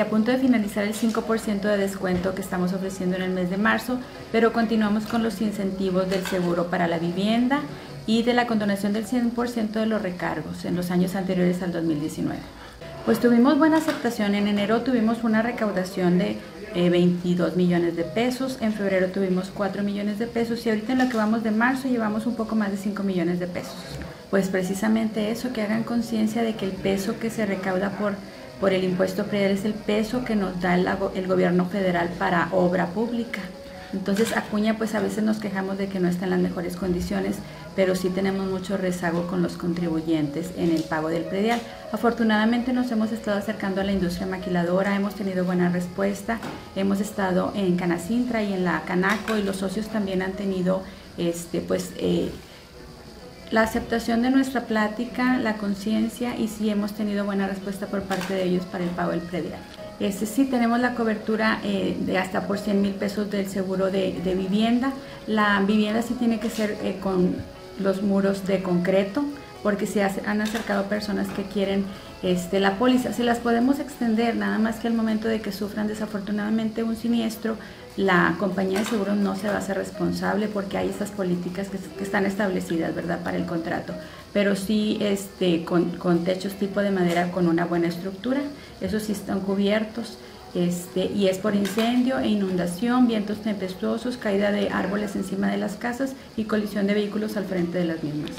A punto de finalizar el 5% de descuento que estamos ofreciendo en el mes de marzo, pero continuamos con los incentivos del seguro para la vivienda y de la condonación del 100% de los recargos en los años anteriores al 2019. Pues tuvimos buena aceptación. En enero tuvimos una recaudación de 22 eh, millones de pesos, en febrero tuvimos 4 millones de pesos y ahorita en lo que vamos de marzo llevamos un poco más de 5 millones de pesos. Pues precisamente eso, que hagan conciencia de que el peso que se recauda por por el impuesto predial es el peso que nos da el, gobierno federal para obra pública. Entonces Acuña pues a veces nos quejamos de que no está en las mejores condiciones, pero sí tenemos mucho rezago con los contribuyentes en el pago del predial. Afortunadamente nos hemos estado acercando a la industria maquiladora, hemos tenido buena respuesta, hemos estado en Canacintra y en la Canaco y los socios también han tenido este pues eh, la aceptación de nuestra plática, la conciencia y si hemos tenido buena respuesta por parte de ellos para el pago del predial. Este, sí tenemos la cobertura eh, de hasta por 100 mil pesos del seguro de, vivienda. La vivienda sí tiene que ser eh, con los muros de concreto porque se han acercado personas que quieren este, la póliza. Se las podemos extender, nada más que al momento de que sufran desafortunadamente un siniestro, la compañía de seguros no se va a hacer responsable porque hay esas políticas que, están establecidas, ¿verdad?, para el contrato. Pero sí este, con, con, techos tipo de madera con una buena estructura, esos sí están cubiertos. Este, y es por incendio e inundación, vientos tempestuosos, caída de árboles encima de las casas y colisión de vehículos al frente de las mismas.